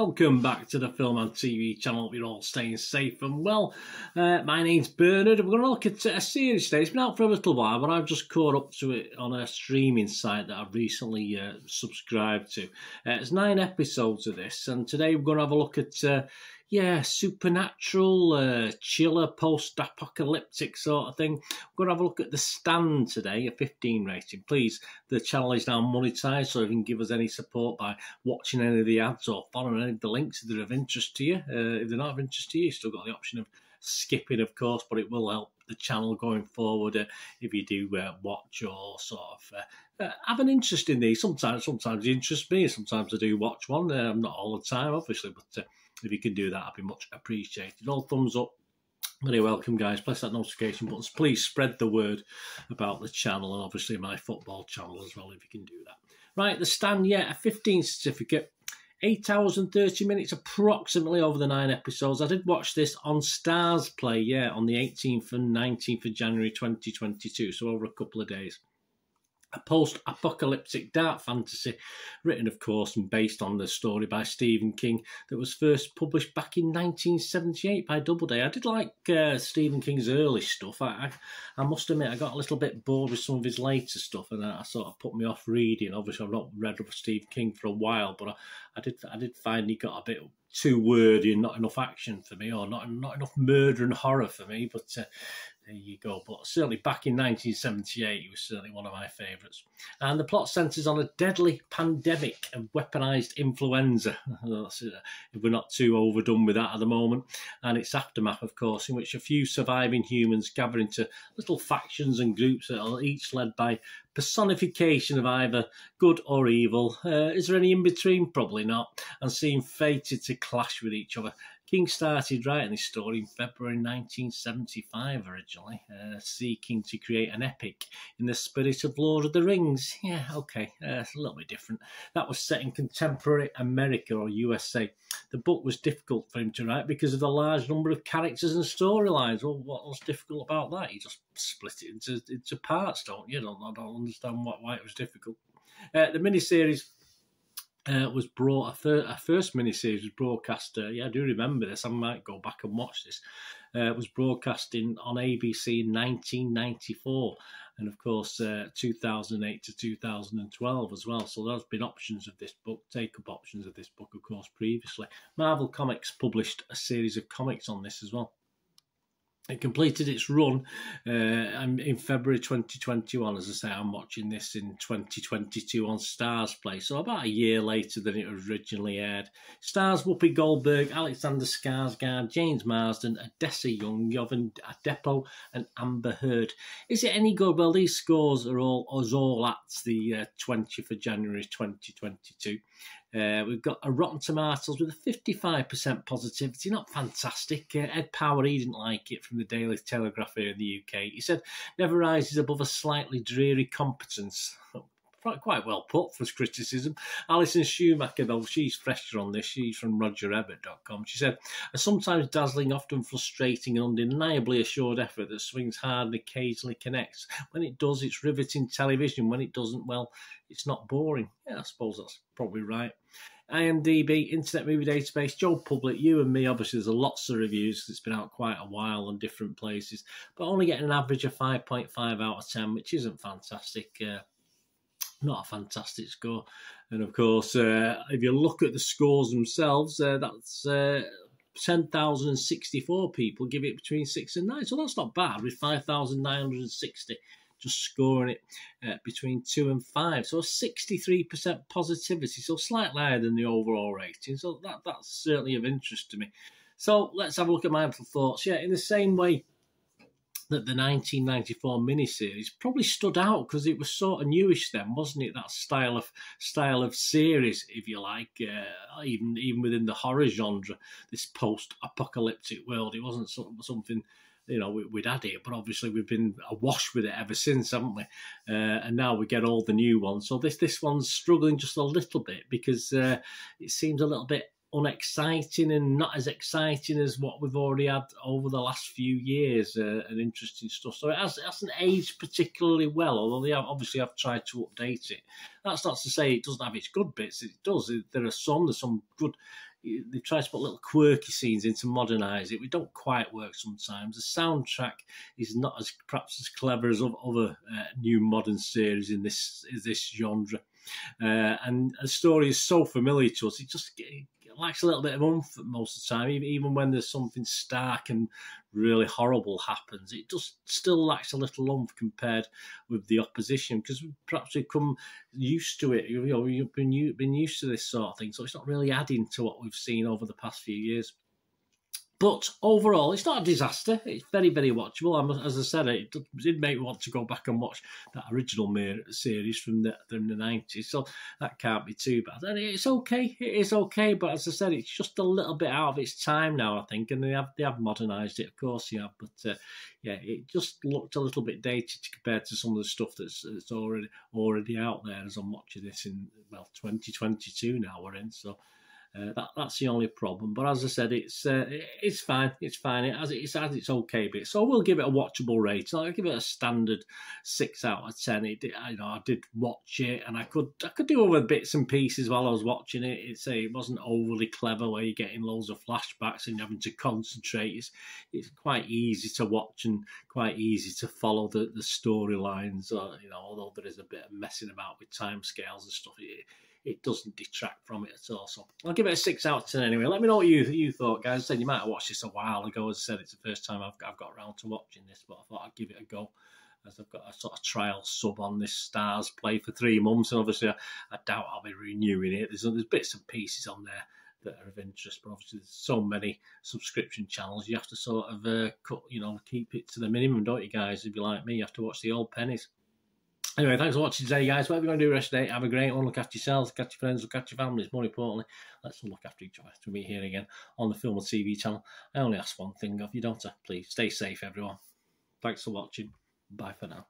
Welcome back to the Film and TV channel. You're all staying safe and well. Uh, my name's Bernard. We're going to look at a series today. It's been out for a little while, but I've just caught up to it on a streaming site that I've recently uh, subscribed to. Uh, it's nine episodes of this, and today we're going to have a look at uh, yeah, supernatural, uh, chiller, post-apocalyptic sort of thing. We're going to have a look at The Stand today, a 15 rating. Please, the channel is now monetized, so you can give us any support by watching any of the ads or following any of the links that are of interest to you. Uh, if they're not of interest to you, you've still got the option of skipping, of course, but it will help the channel going forward uh, if you do uh, watch or sort of uh, uh have an interest in these. Sometimes, sometimes it interests me. Sometimes I do watch one. Uh, not all the time, obviously, but if you can do that, I'd be much appreciated. All thumbs up. Very welcome, guys. Press that notification button. Please spread the word about the channel and obviously my football channel as well, if you can do that. Right, the stand, yeah, a 15 certificate. 8 hours and 30 minutes approximately over the nine episodes. I did watch this on Starzplay, yeah, on the 18th and 19th of January 2022, so over a couple of days a post-apocalyptic dark fantasy written of course and based on the story by stephen king that was first published back in 1978 by doubleday. I did like uh, stephen king's early stuff. I, I, I must admit i got a little bit bored with some of his later stuff and i sort of put me off reading. Obviously i've not read of stephen king for a while but I, I did i did find he got a bit too wordy and not enough action for me or not not enough murder and horror for me but uh, there you go. But certainly back in 1978, he was certainly one of my favourites. And the plot centres on a deadly pandemic of weaponised influenza. we're not too overdone with that at the moment. And its aftermath, of course, in which a few surviving humans gather into little factions and groups that are each led by personification of either good or evil. Uh, is there any in between? Probably not. And seem fated to clash with each other King started writing this story in February 1975 originally, uh, seeking to create an epic in the spirit of Lord of the Rings. Yeah, okay, uh, it's a little bit different. That was set in contemporary America or USA. The book was difficult for him to write because of the large number of characters and storylines. Well, what was difficult about that? You just split it into, into parts, don't you? I don't, I don't understand what, why it was difficult. Uh, the miniseries uh, was brought a, fir- a first miniseries was broadcast. Uh, yeah, I do remember this. I might go back and watch this. Uh, was broadcasting on ABC in 1994, and of course uh, 2008 to 2012 as well. So there's been options of this book, take up options of this book, of course, previously. Marvel Comics published a series of comics on this as well. It completed its run uh, in February 2021. As I say, I'm watching this in 2022 on Starzplay, so about a year later than it originally aired. Stars Whoopi Goldberg, Alexander Skarsgård, James Marsden, Odessa Young, Jovan Adepo, and Amber Heard. Is it any good? Well, these scores are all us all at the uh, 20th of January 2022. Uh, we've got a Rotten Tomatoes with a 55% positivity. Not fantastic. Uh, Ed Power, he didn't like it from the Daily Telegraph here in the UK. He said, never rises above a slightly dreary competence quite well put for criticism. Allison Shoemaker, though, she's fresher on this. She's from RogerEbert.com. She said, a sometimes dazzling, often frustrating, and undeniably assured effort that swings hard and occasionally connects. When it does, it's riveting television. When it doesn't, well, it's not boring. Yeah, I suppose that's probably right. IMDb, Internet Movie Database, Joe Public, you and me, obviously, there's lots of reviews. It's been out quite a while on different places, but only getting an average of 5.5 out of 10, which isn't fantastic. Uh, not a fantastic score. And of course, uh, if you look at the scores themselves, uh, that's uh, 10,064 people give it between 6 and 9. So that's not bad with 5,960 just scoring it uh, between 2 and 5. So 63% positivity, so slightly higher than the overall rating. So that, that's certainly of interest to me. So let's have a look at my thoughts. Yeah, in the same way that the 1994 miniseries probably stood out because it was sort of newish then, wasn't it? That style of style of series, if you like, uh, even even within the horror genre, this post-apocalyptic world. It wasn't sort of something you know we'd had it, but obviously we've been awash with it ever since, haven't we? Uh, and now we get all the new ones. So this this one's struggling just a little bit because uh, it seems a little bit unexciting and not as exciting as what we've already had over the last few years uh, and interesting stuff. So it, has, it hasn't aged particularly well, although they have, obviously have tried to update it. That's not to say it doesn't have its good bits. It does. There are some. There's some good. They try to put little quirky scenes in to modernise it. We don't quite work sometimes. The soundtrack is not as perhaps as clever as other uh, new modern series in this this genre. Uh, and the story is so familiar to us, it just it lacks a little bit of oomph most of the time. Even when there's something stark and really horrible happens, it just still lacks a little oomph compared with the opposition because perhaps we've come used to it. You know, you've been been used to this sort of thing, so it's not really adding to what we've seen over the past few years. But overall, it's not a disaster. It's very, very watchable. As I said, it did make me want to go back and watch that original series from the from the nineties. So that can't be too bad. And it's okay. It is okay. But as I said, it's just a little bit out of its time now. I think, and they have they have modernised it, of course, yeah. But uh, yeah, it just looked a little bit dated compared to some of the stuff that's that's already already out there. As I'm watching this in well 2022 now we're in, so. Uh, that, that's the only problem. But as I said, it's uh, it's fine. It's fine. It has it's its okay bit. So we'll give it a watchable rating. I'll give it a standard six out of ten. It did, you know I did watch it, and I could I could do other bits and pieces while I was watching it. It's a, it wasn't overly clever where you're getting loads of flashbacks and having to concentrate. It's it's quite easy to watch and quite easy to follow the the storylines. Uh, you know, although there is a bit of messing about with timescales and stuff. It, it doesn't detract from it at all. So I'll give it a six out of ten anyway. Let me know what you you thought, guys. I Said you might have watched this a while ago. As I said, it's the first time I've I've got around to watching this, but I thought I'd give it a go. As I've got a sort of trial sub on this Starzplay for three months, and obviously I, I doubt I'll be renewing it. There's there's bits and pieces on there that are of interest, but obviously there's so many subscription channels, you have to sort of uh, cut, you know, keep it to the minimum, don't you guys? If you're like me, you have to watch the old pennies. Anyway, thanks for watching today, guys. Whatever you're going to do the rest of the day, have a great one. Look after yourselves, look after your friends, look after your families. More importantly, let's all look after each other to meet here again on the Film and TV channel. I only ask one thing of you, don't I? Please stay safe, everyone. Thanks for watching. Bye for now.